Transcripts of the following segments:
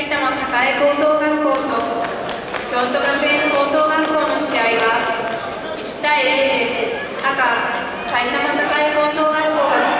埼玉栄高等学校と京都学園高等学校の試合は1対0で赤埼玉栄高等学校が勝ち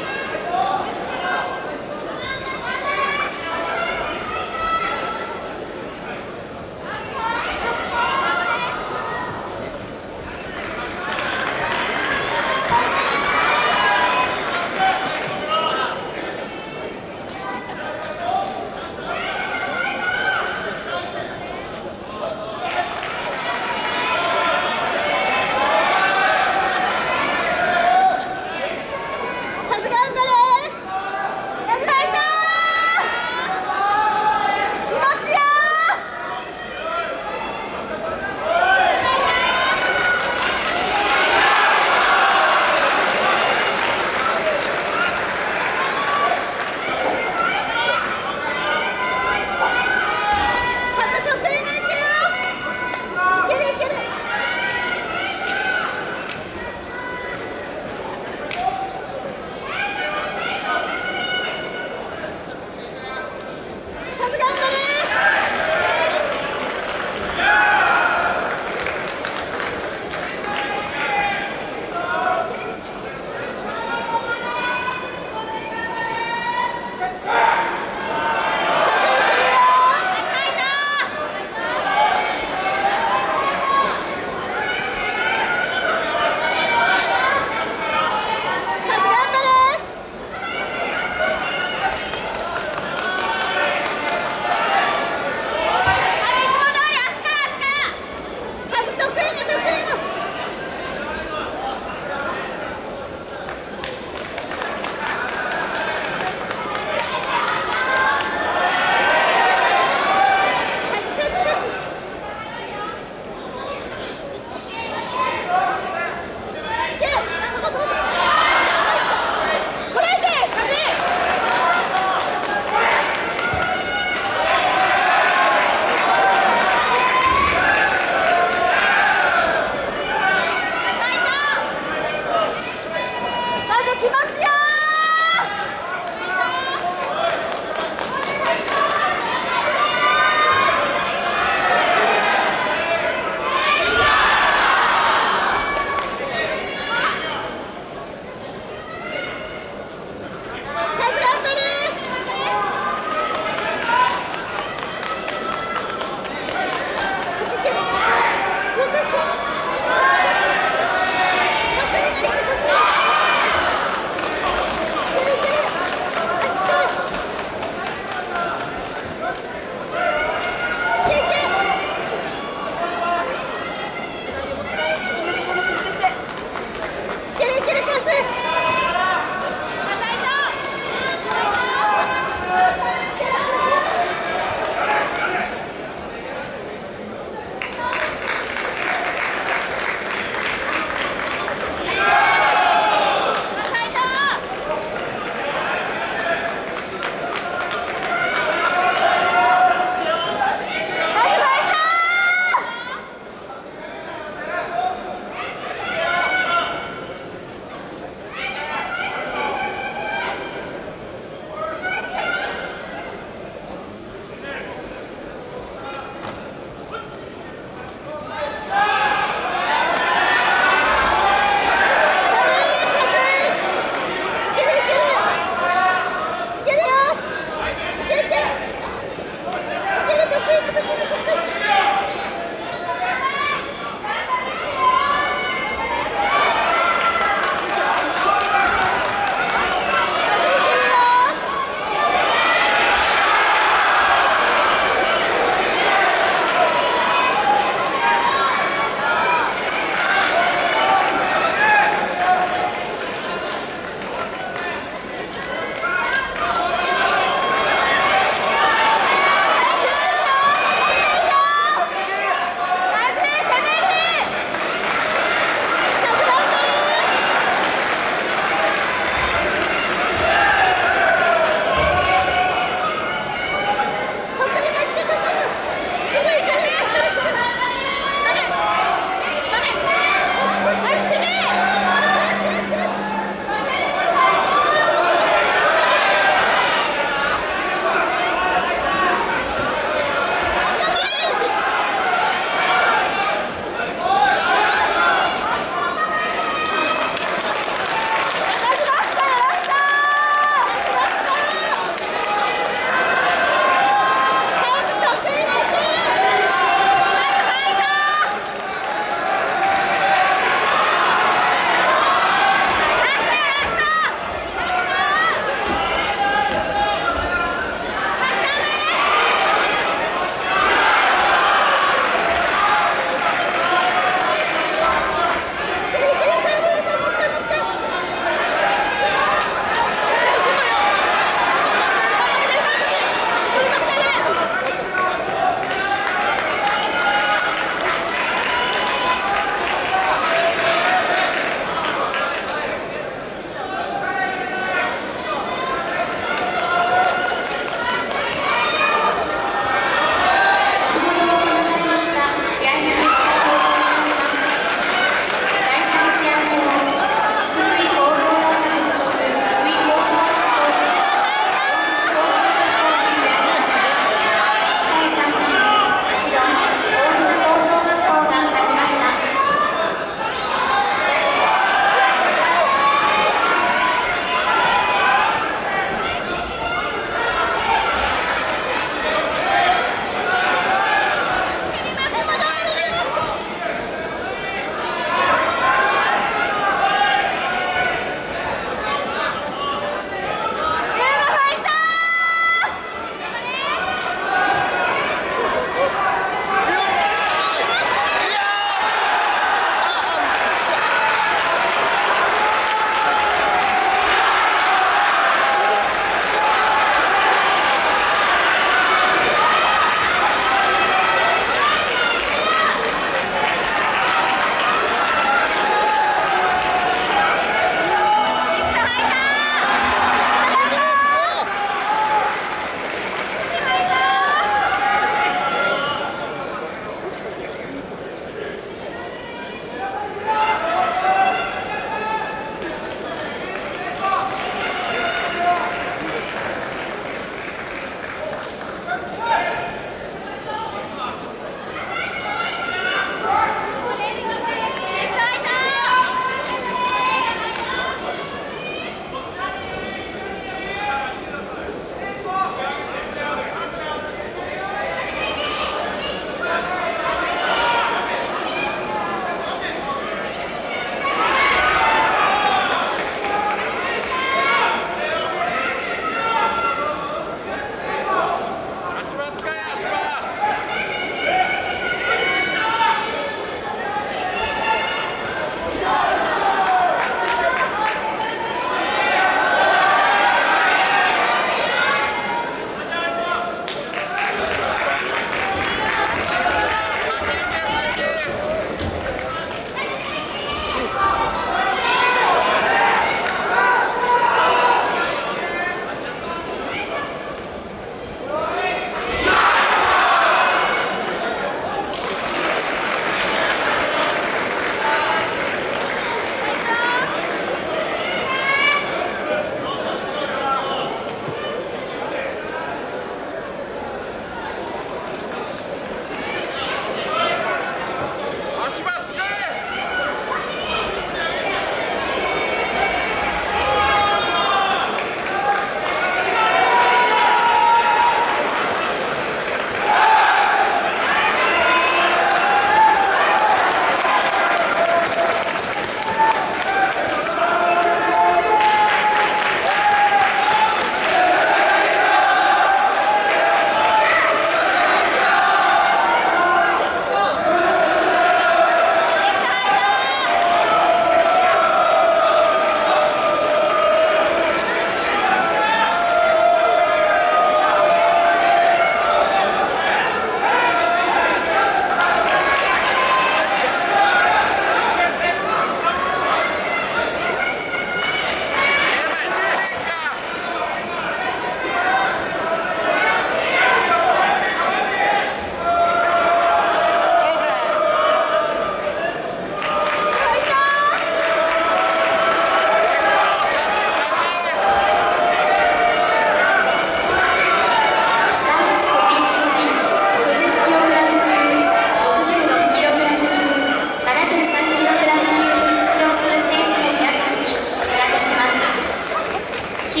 公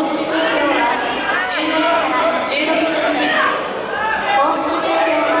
式警報は15時から16時まで。公式警報は